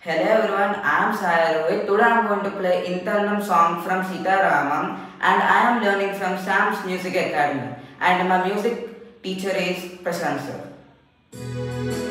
Hello everyone, I am Sai Rohith. Today I am going to play Inthandham song from Sita Ramam and I am learning from Psalms Music Academy and my music teacher is Prashant sir.